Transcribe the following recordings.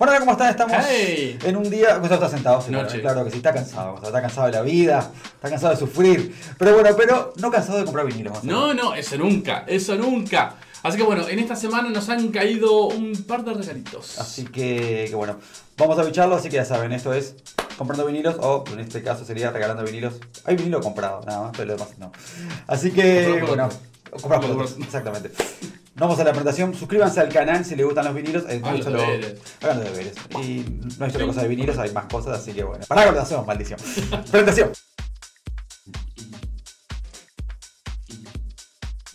Bueno, ¿cómo están? Estamos Hey. en un día. Gustavo está sentado, sí, Noche. claro que sí, está cansado. Gustavo está cansado de la vida, está cansado de sufrir. Pero bueno, pero no cansado de comprar vinilos. No, no, eso nunca, eso nunca. Así que bueno, en esta semana nos han caído un par de regalitos. Así que, que bueno, vamos a bicharlo. Así que ya saben, esto es comprando vinilos o en este caso sería regalando vinilos. Hay vinilo comprado, nada más, pero lo demás no. Así que, bueno, otro. compramos por Vamos a la presentación. Suscríbanse al canal si les gustan los vinilos. Eh, Hagan los deberes. Y no hay solo cosa de vinilos, hay más cosas, así que bueno. Para lo hacemos, maldición. presentación.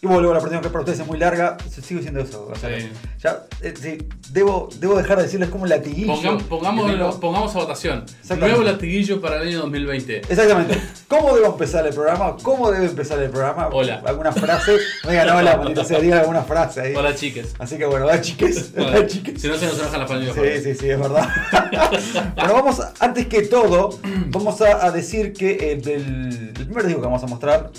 Y vuelvo a la presentación que para ustedes es muy larga. Sigo diciendo eso. o sea, Sí. Ya, eh, sí, debo, debo dejar de decirles como un latiguillo. Pongam- pongamos, tengo. pongamos a votación. Nuevo latiguillo para el año 2020. Exactamente. ¿Cómo debo empezar el programa? ¿Cómo debe empezar el programa? Hola. ¿Alguna frase? No digan hola, maldito sea, digan alguna frase ahí. Hola chiques. Así que bueno, va chiques. Hola. Chiques. Si no se nos enojan las familias. Sí, sí, sí, es verdad. bueno, vamos, antes que todo, vamos a, a decir que el, del- el primer disco que vamos a mostrar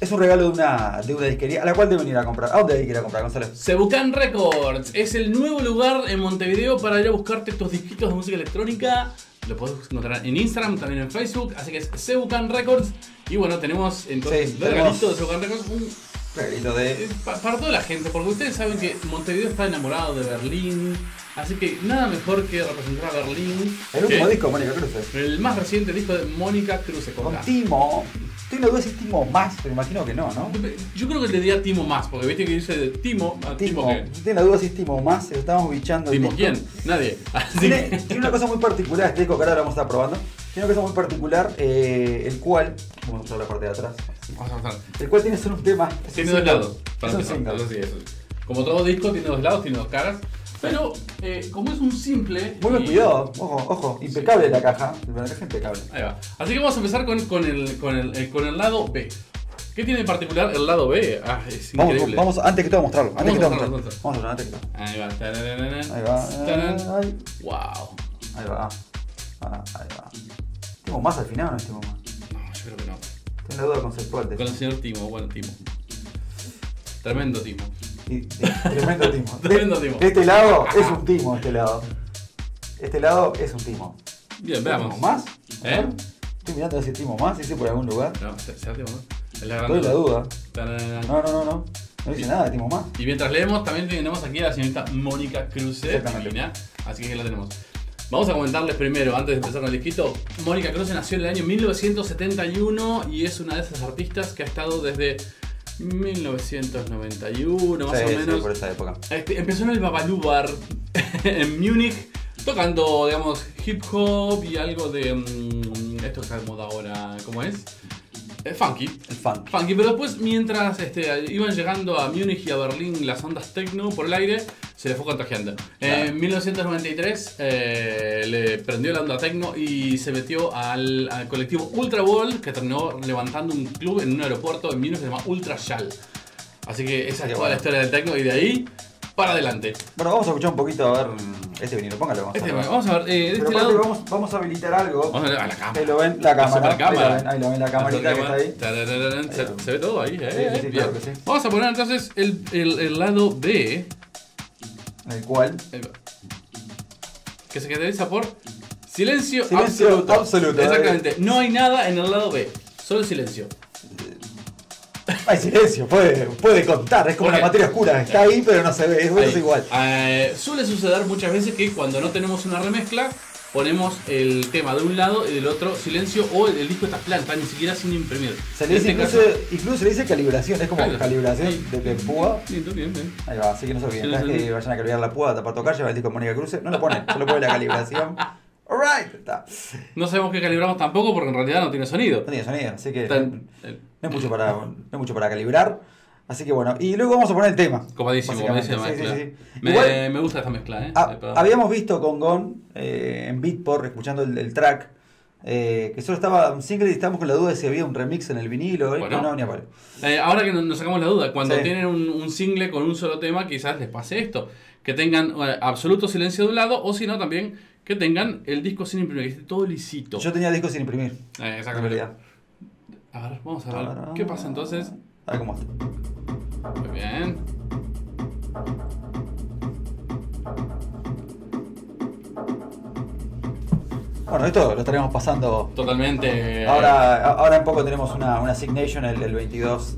es un regalo de una, de una disquería a la cual deben ir a comprar. ¿A dónde que ir a comprar, Gonzalo? Sebucan Records es el nuevo lugar en Montevideo para ir a buscarte estos disquitos de música electrónica. Lo podés encontrar en Instagram, también en Facebook, así que es Sebucan Records. Y bueno, tenemos entonces Sí, tenemos- de Sebucan Records un Regalito de. Eh, pa- para toda la gente, porque ustedes saben que Montevideo está enamorado de Berlín, así que nada mejor que representar a Berlín. El último disco, Mónica Cruz. El más reciente disco de Mónica Cruz Con Timo. Estoy en la duda si es Timo más, pero imagino que no, ¿no? Yo creo que le diría Timo más, porque viste que dice de Timo a Timo, Timo. que. Estoy en la duda si es Timo más, estamos bichando. el ¿Timo disco. quién? Nadie. Así Tiene, tiene una cosa muy particular este disco que ahora lo vamos a estar probando. Tiene una cosa muy particular, eh, el cual. Vamos a mostrar la parte de atrás. Vamos a avanzar. El cual tiene solo un tema. Tiene un dos lados. Para Es un. Eso sí, eso sí. Como todo disco, tiene dos lados, tiene dos caras. Pero, eh, como es un simple. Muy bien y- cuidado, ojo, ojo, impecable la caja. La caja impecable. Ahí va. Así que vamos a empezar con, con, el, con, el, eh, con el lado B. ¿Qué tiene en particular el lado B? Ah, es Vamos, increíble. vamos, antes que todo a mostrarlo. Antes Vamos que todo a mostrarlo. Vamos a mostrarlo, antes que todo. Ahí va. Ahí va. Tarán. Ay, Wow. Ahí va. Ah, ahí va. ¿Timo más al final o no es Timo más? No, yo creo que no. En la duda conceptual de Con el señor Timo, bueno, Timo. Tremendo Timo. Y- y- Tremendo timo. Tremendo timo. de este lado es un timo, este lado. Este lado es un timo. Bien, ¿Timo veamos. más? A ¿Eh? ver. Estoy mirando ese timo más, dice por algún lugar. No, se- se Timo, ¿no? Es la gran Estoy en la duda. No, no, no, no. No dice nada de timo más. Y mientras leemos, también tenemos aquí a la señorita Mónica Cruce. Exactamente. divina. Así que aquí la tenemos. Vamos a comentarles primero, antes de empezar con el disquito. Mónica Cruce nació en el año 1971 y es una de esas artistas que ha estado desde 1991, más Sí, o sí, menos. por esa época. Este, empezó en el Babalu Bar en Múnich, tocando, digamos, hip hop y algo de. mm, esto que está de moda ahora, ¿cómo es? Eh, funky. El funk. Funky, pero después, mientras este, iban llegando a Múnich y a Berlín las ondas techno por el aire, se le fue contagiando. Claro. En 1993 eh, le prendió la onda techno y se metió al, al colectivo Ultra Ball, que terminó levantando un club en un aeropuerto en Múnich que se llama Ultra Shall. Así que esa es toda bueno. la historia del techno y de ahí para adelante. Bueno, vamos a escuchar un poquito a ver este vinilo. Póngalo. Vamos Este, a ver. vamos a ver, eh, de Pero este lado. vamos, vamos a habilitar algo. Vamos a la cámara. Ahí lo ven, la cámara. Ahí la ven, ahí lo ven, la camarita que está ahí. Se, se ve todo ahí, eh. Sí, sí, sí, Bien. claro que sí. Vamos a poner entonces el, el- el lado B, el cual. que se caracteriza por silencio, Silencio absoluto. absoluto. Exactamente. No hay nada en el lado B, solo silencio. Hay silencio, puede, puede contar. Es como la materia oscura. Está ahí, pero no se ve. Es, es igual. Eh, suele suceder muchas veces que cuando no tenemos una remezcla, ponemos el tema de un lado y del otro silencio o el, el disco está plano, está ni siquiera sin imprimir. Se le dice este incluso, incluso se le dice calibración. Es como Claro. calibración de, de púa. Lindo, bien, bien. Ahí va, así que no se olviden. Sí, Cada vez sí, que vayan a calibrar la púa para tocar, lleva el disco de Mónica Cruz. No lo ponen, solo pone la calibración. Alright, está. No sabemos qué calibramos tampoco porque en realidad no tiene sonido. No tiene sonido, así que no, en- el- no hay mucho para, no hay mucho para calibrar. Así que bueno, y luego vamos a poner el tema. Copadísimo, copadísima sí, sí, sí. Me, Igual- me gusta esta mezcla, ¿eh? Ah, habíamos visto con Gon eh, en Beatport, escuchando el, el track, eh, que solo estaba un single y estábamos con la duda de si había un remix en el vinilo. ¿eh? Bueno. No, no, ni. Eh, ahora que nos sacamos la duda, cuando tienen un, un single con un solo tema, quizás les pase esto. Que tengan eh, absoluto silencio de un lado, o si no, también que tengan el disco sin imprimir, que esté todo lisito. Yo tenía discos sin imprimir. Eh, En exactamente. A ver, vamos a ver. ¿Qué pasa entonces? A ver cómo está. Muy bien. Bueno, esto lo estaremos pasando. Totalmente. Ahora, ahora en poco tenemos una, una Signation el, el 22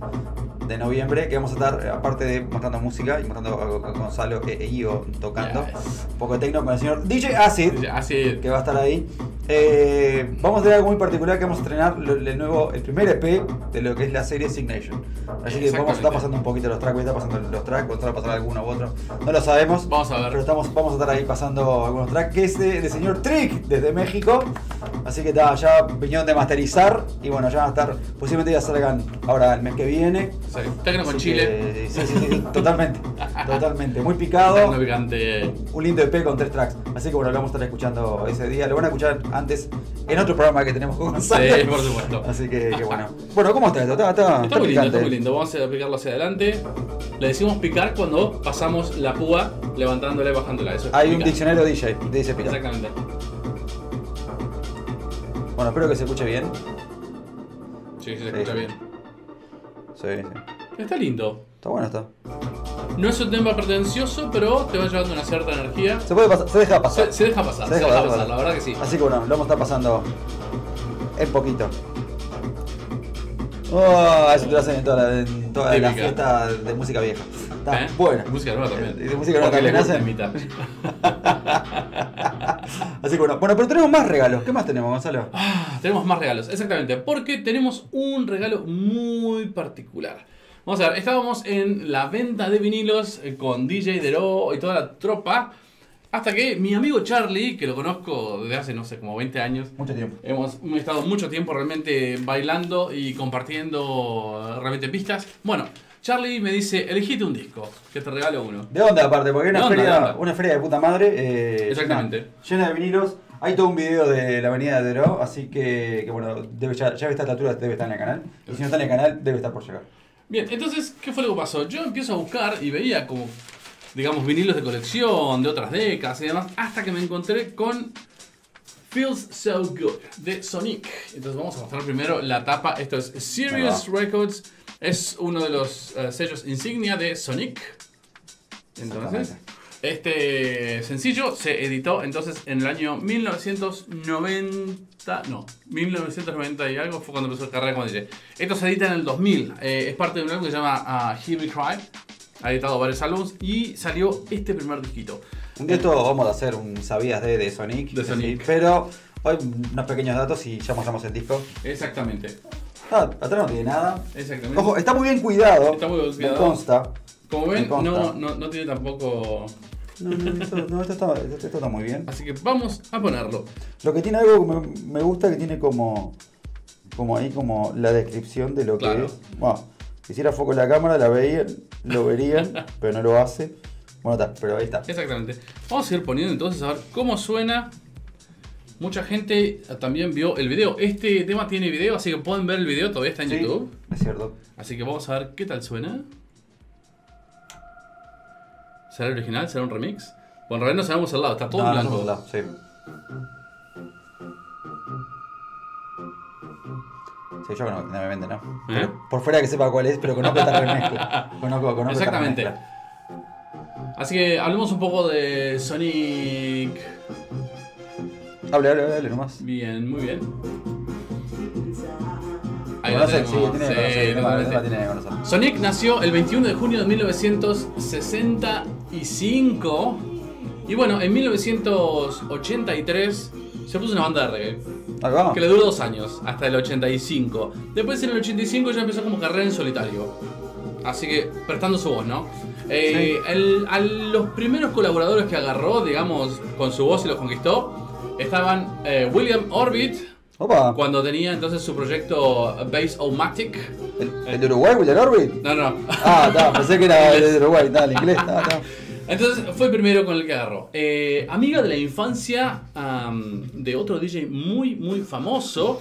de noviembre que vamos a estar, eh, aparte de mostrando música y mostrando a a Gonzalo e, e Ivo tocando, Yes. un poco de techno con el señor DJ Acid, Así. que va a estar ahí. Eh, vamos a tener algo muy particular que vamos a estrenar el nuevo, el primer EP de lo que es la serie Signation. Así que vamos a estar pasando pasando un poquito los tracks, voy a estar pasando los tracks, va a pasar alguno u otro, no lo sabemos. Vamos a ver. Pero estamos, vamos a estar ahí pasando algunos tracks, que es de, del señor Trick desde México. Así que ta, ya vinieron de masterizar y bueno, ya van a estar, posiblemente ya salgan ahora el mes que viene. Sí. Con Así chile. sí, sí, sí, totalmente, totalmente. Muy picado, picante. un lindo EP con tres tracks. Así que bueno, lo vamos a estar escuchando ese día. Lo van a escuchar antes en otro programa que tenemos con Gonzalo. Sí, por supuesto. Así que, que bueno. Bueno, ¿cómo está esto? Está, está, Está muy lindo, está muy lindo. Vamos a picarlo hacia adelante. Le decimos picar cuando pasamos la púa levantándola y bajándola. Eso es Hay un diccionario DJ, dice picar. Exactamente. Bueno, espero que se escuche bien. Sí, se Sí. escucha bien. Sí, sí. Está lindo. Está bueno, está. No es un tema pretencioso, pero te va llevando una cierta energía. Se puede pasar, se deja pasar. Se, se deja pasar, Se se, deja pasar. pasar, la verdad que sí. Así que bueno, lo vamos a estar pasando en poquito. Oh, eso te lo hacen en toda la, en toda la Típica. fiesta de música vieja. Está ¿Eh? buena. Música nueva también. De, música nueva también hacen. Así que bueno, bueno, pero tenemos más regalos. ¿Qué más tenemos, Gonzalo? Ah, tenemos más regalos, exactamente. Porque tenemos un regalo muy particular. Vamos a ver, estábamos en la venta de vinilos eh, con DJ Dero y toda la tropa. Hasta que mi amigo Charlie, que lo conozco desde hace, no sé, como 20 años, Mucho tiempo. Hemos estado mucho tiempo realmente bailando y compartiendo eh, realmente pistas. Bueno, Charlie me dice, elegite un disco, que te regalo uno. ¿De dónde aparte? Porque una, ¿De dónde, feria, una feria de puta madre. eh, Exactamente. Llena, llena de vinilos. Hay todo un video de la avenida de Dero, así que, que bueno, debe, ya, ya está a esta altura, debe estar en el canal. Y si no está en el canal, debe estar por llegar. Bien, entonces, ¿qué fue lo que pasó? Yo empiezo a buscar y veía como, digamos, vinilos de colección, de otras décadas y demás, hasta que me encontré con Feels So Good de Sonic. Entonces vamos a mostrar primero la tapa. Esto es Serious Records. Es uno de los eh, sellos insignia de Sonic. Entonces. Este sencillo se editó entonces en el año 1990. No, 1990 y algo fue cuando empezó la carrera como DJ. Esto se edita en el 2000. eh, es parte de un álbum que se llama ah, Hear Me Cry. Ha editado varios álbumes y salió este primer disquito. Un día esto vamos a hacer un sabías de, de Sonic. De Sonic. pero hoy unos pequeños datos y ya mostramos el disco. Exactamente. Ah, atrás no tiene nada. Exactamente. Ojo, está muy bien cuidado. Está muy bien Me cuidado. consta. Como ven, no, no, no tiene tampoco. No, no, esto, no, esto está, esto- esto está muy bien. Así que vamos a ponerlo. Lo que tiene algo que me, me gusta que tiene como. Como ahí como la descripción de lo que es. Bueno, si hiciera foco en la cámara la veían, lo verían, pero no lo hace. Bueno, está, pero ahí está. Exactamente. Vamos a ir poniendo entonces a ver cómo suena. Mucha gente también vio el video. Este tema tiene video, así que pueden ver el video, todavía está en Sí, YouTube. Es cierto. Así que vamos a ver qué tal suena. ¿Será el original? ¿Será un remix? Bueno, en realidad no sabemos el lado, está todo No, blanco. no, sí. Sí, yo conozco, obviamente, ¿no? ¿Eh? Por fuera que sepa cuál es, pero conozco esta remezcla. Conozco, conozco esta Exactamente. remezcla. Así que hablemos un poco de Sonic. Hable, hable, hable nomás. Bien, muy bien. Ahí lo sí, tiene conocer, tiene. Sonic nació el 21 de junio de 1965 y bueno, en 1983 se puso una banda de reggae que le duró dos años, hasta el 85. Después en el 85 ya empezó como carrera en solitario, así que prestando su voz, ¿no? Eh, el- a los primeros colaboradores que agarró, digamos, con su voz y los conquistó, estaban eh, William Orbit, Opa. cuando tenía entonces su proyecto Bass Omatic. ¿El, el de Uruguay, William Orbit? No, no. Ah, está, pensé que era el de Uruguay, está, el inglés, está, está. Entonces fue primero con el que agarró. Eh, amiga de la infancia am, de otro DJ muy, muy famoso,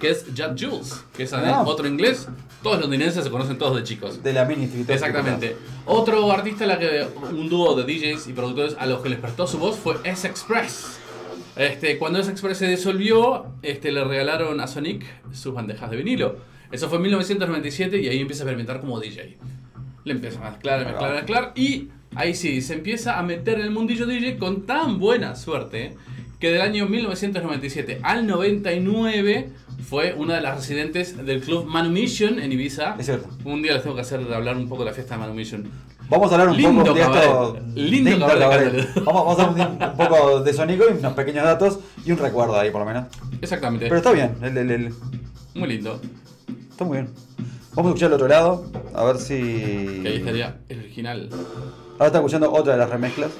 que es Jack Jules, que es Ah. otro inglés. Todos los londinenses se conocen todos de chicos. De la mini. Exactamente. Otro artista, a la que, un dúo de DJs y productores a los que les prestó su voz fue S-Express. Este, cuando S-Express se disolvió, este, le regalaron a Sonic sus bandejas de vinilo. Eso fue en 1997 y ahí empieza a experimentar como DJ. Le empieza a mezclar, a mezclar, a mezclar y ahí sí, se empieza a meter en el mundillo DJ con tan buena suerte que del año 1997 al 99 fue una de las residentes del club Manumission en Ibiza. Es cierto. Un día les tengo que hacer hablar un poco de la fiesta de Manumission. Vamos a hablar un Lindo poco de esto. caballero. Lindo caballero caballero. Catalero. Vamos, vamos a hablar un, un poco de Sonico y unos pequeños datos y un recuerdo ahí por lo menos. Exactamente. Pero está bien, el- el- el- Muy lindo. está muy bien. Vamos a escuchar el otro lado, a ver si. Que ahí estaría el original. Ahora está escuchando otra de las remezclas.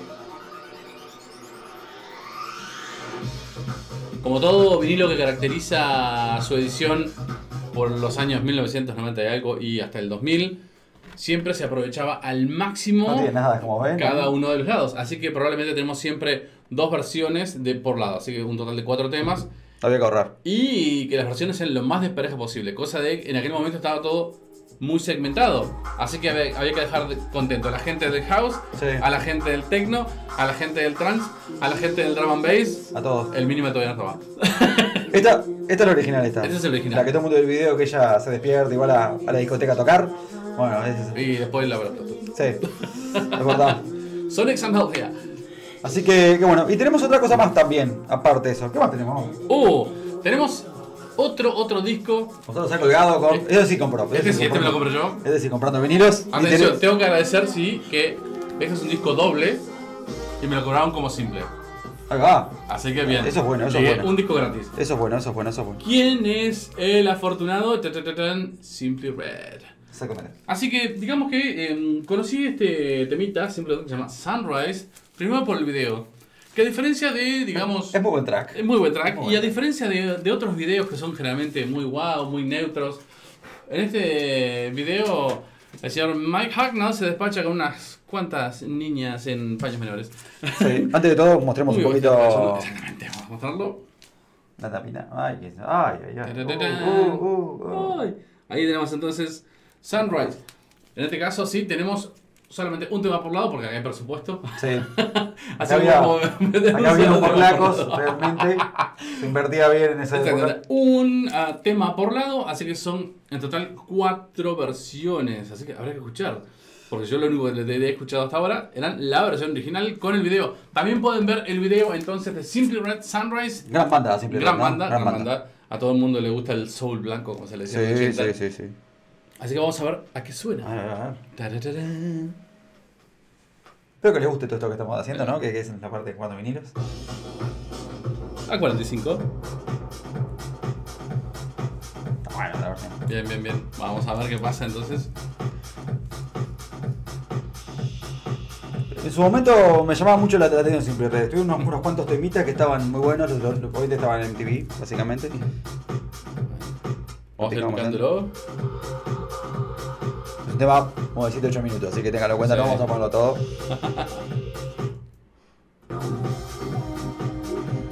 Como todo vinilo que caracteriza su edición por los años 1990 y algo y hasta el 2000, siempre se aprovechaba al máximo No tiene nada, como ven. cada ¿no? uno de los lados. Así que probablemente tenemos siempre dos versiones de por lado, así que un total de cuatro temas. Había que ahorrar. Y que las versiones sean lo más desparejas posible, cosa de en aquel momento estaba todo muy segmentado. Así que había, había que dejar de- contento a la gente del house, Sí. a la gente del techno, a la gente del trance, a la gente del drum and bass. A todos. El mínimo todavía no estaba. Esta, esta es la original, esta. Esta es la original. La que todo el mundo del video que ella se despierta igual a, a la discoteca a tocar. Bueno, es, Y después la sí. Es verdad. Sonic Sandalia. Así que, que bueno. Y tenemos otra cosa más también, aparte de eso. ¿Qué más tenemos? Uh, tenemos otro, otro disco. Nosotros se ha colgado con. Eso sí compró. Este sí, este me lo compré yo. Es decir, comprando vinilos. Atención, tengo que agradecer, sí, que este es un disco doble y me lo cobraron como simple. Acá. Así que bien. Eso es bueno, eso es bueno. Un disco gratis. Eso es bueno, eso es bueno, eso es bueno. ¿Quién es el afortunado? Simply Red. Así que, digamos que em, conocí este temita, simple que se llama Sunrise, primero por el video. Que a diferencia de, digamos, Es muy buen track. es muy buen track, Muy y a diferencia de, de otros videos que son generalmente muy wow, muy neutros, en este video el señor Mike Hacknell se despacha con unas cuantas niñas en paños menores. Sí. Antes de todo, mostremos Muy un poquito. Exactamente, vamos a mostrarlo. La tapina. Ay, ay, ay, ay. Uh, uh, uh, uh. Ahí tenemos entonces Sunrise. En este caso sí tenemos solamente un tema por lado porque acá hay presupuesto. Sí. Así Acá había, acá había unos tema por realmente. Se invertía bien en esa época. Un ah, tema por lado, así que son en total cuatro versiones. Así que habrá que escuchar. Porque yo lo único que le he escuchado hasta ahora eran la versión original con el video. También pueden ver el video entonces de Simply Red Sunrise. Gran banda, simplemente. Gran ¿no? banda, gran banda. A todo el mundo le gusta el soul blanco, como se le decía Sí, 80. sí, sí, sí. Así que vamos a ver a qué A suena. ver, a ver. Tarararán. Espero que les guste todo esto que estamos haciendo, ¿no? Que, que es en la parte de cuando vinilos. A 45. Está bueno, la versión. Bien, bien, bien. Vamos a ver qué pasa entonces. En su momento me llamaba mucho la atención Simple Red. Tuve unos, unos cuantos temitas que estaban muy buenos, los, los, los estaban en MTV, básicamente. Vamos a ir buscándolo. Tema como de 7-8 minutos, así que ténganlo en cuenta, Sí. no vamos a ponerlo todo.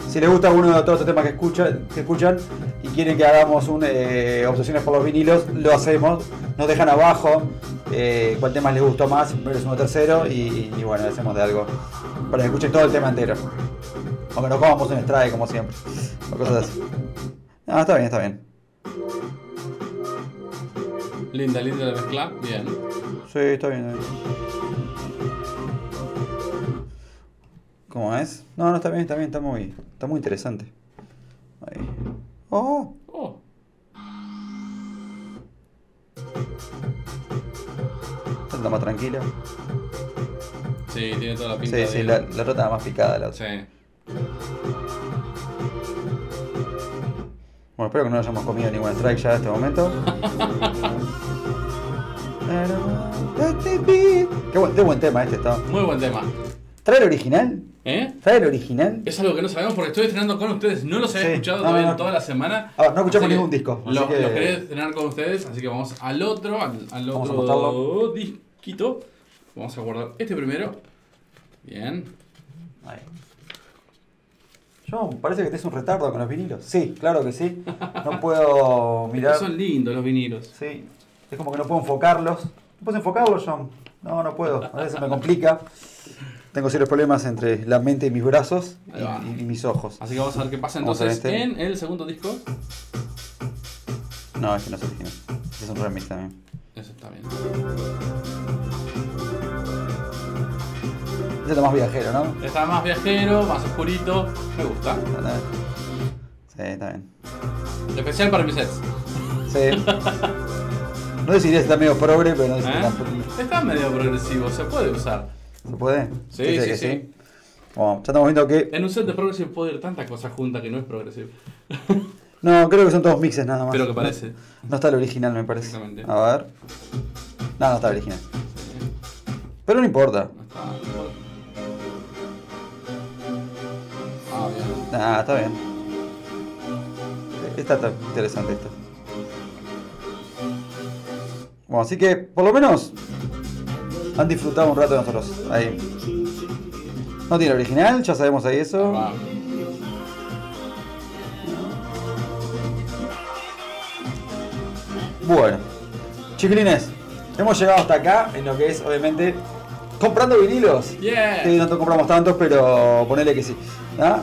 Si les gusta alguno de todos estos temas que escuchan, que escuchan y quieren que hagamos un eh, obsesiones por los vinilos, lo hacemos. Nos dejan abajo eh, cuál tema les gustó más, primero, segundo, tercero y, y bueno, hacemos de algo para que escuchen todo el tema entero. Aunque no comamos un strike como siempre, o cosas así. No, está bien, está bien. Linda, linda la mezcla. Bien. Sí, está bien. está bien. ¿Cómo es? No, no, está bien, está bien, está muy, está muy interesante. Ahí. Oh, Oh. está más tranquila. Sí, tiene toda la pinta Sí, de... sí, la, la rota más picada. La otra. Sí. Bueno, espero que no hayamos comido ningún strike ya en este momento. Qué buen, qué buen tema este está. Muy buen tema. ¿Trae el original? ¿Eh? ¿Trae el original? Es algo que no sabemos porque estoy estrenando con ustedes. No los he Sí. escuchado No, todavía no, toda la semana. Ah, no escuchamos ningún disco, así Lo, que- lo quería estrenar con ustedes, así que vamos al otro, al, otro disquito. Vamos a guardar este primero. Bien. Ahí. Yo, parece que tenés un retardo con los vinilos. Sí, claro que sí. No puedo mirar. Son lindos los vinilos. Sí, es como que no puedo enfocarlos. ¿No puedes enfocarlos, John? No, no puedo. A veces me complica. Tengo serios problemas entre la mente y mis brazos y, mis ojos. Así que vamos a ver qué pasa entonces este. en el segundo disco. No, es que no es original. Es un remix también. Eso está bien. Es lo más viajero, ¿no? Está más viajero, más oscurito. Me gusta. Sí, está bien. Especial para mis sets. Sí. No deciría si está medio progre, pero no sé si ¿Eh? está tan- Está medio progresivo, se puede usar. ¿Se puede? Sí, sí, sí. Bueno, ya estamos viendo que. En un set de progresive puede ir tanta cosa junta que no es progresivo. No, creo que son todos mixes nada más. Pero que parece. No está el original, me parece. Exactamente. A ver. No, no está el original. Pero no importa. No está. Ah, bien. Ah, está bien. Está, está interesante esto. Bueno, así que por lo menos han disfrutado un rato de nosotros. Ahí. No tiene original, ya sabemos ahí eso. Bueno, chiquilines, hemos llegado hasta acá en lo que es obviamente comprando vinilos. Yeah. Sí, no te compramos tantos, pero ponele que sí. ¿ah?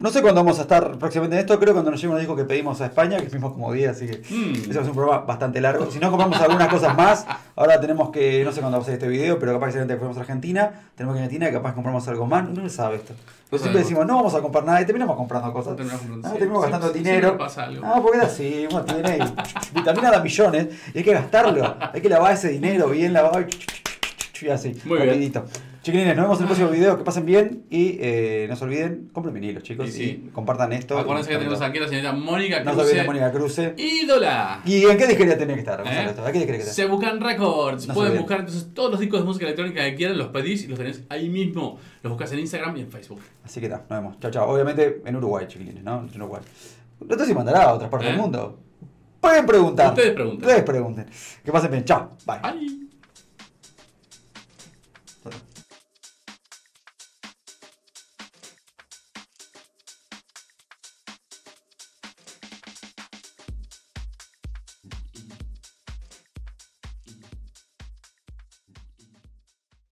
No sé cuándo vamos a estar próximamente en esto, creo cuando nos llegue un disco que pedimos a España, que fuimos como 10, así que Mm. eso es un programa bastante largo. Si no compramos algunas cosas más, ahora tenemos que, no sé cuándo va a ser este video, pero capaz que que fuimos a Argentina, tenemos que ir a Argentina y capaz compramos algo más, no se sabe esto. Pero siempre decimos, no vamos a comprar nada y terminamos comprando cosas. Terminamos comprando, Ah, sí. terminamos gastando Sí, dinero. siempre pasa algo. Ah, porque es así, uno tiene vitamina da millones y hay que gastarlo. Hay que lavar ese dinero bien lavado y, así, Muy bien. Chiquilines, nos vemos en el próximo video. Que pasen bien y eh, no se olviden, compren vinilos, chicos. Y sí. Y compartan esto. Acuérdense que tenemos aquí a la señorita Mónica No se olviden. Mónica Cruce. ídola. ¿Y en qué disquería tenía que estar? Vamos a ver ¿Eh? esto. ¿A qué disquería que estar? Se buscan records. No Pueden buscar entonces todos los discos de música electrónica que quieran, los pedís y los tenés ahí mismo. Los buscas en Instagram y en Facebook. Así que nada, nos vemos. Chao, chao. Obviamente en Uruguay, chiquilines, ¿no? En Uruguay. No sé si mandará a otras partes ¿Eh? del mundo. Pueden preguntar. Ustedes pregunten. Ustedes pregunten. Que pasen bien. Chao. Bye. Bye.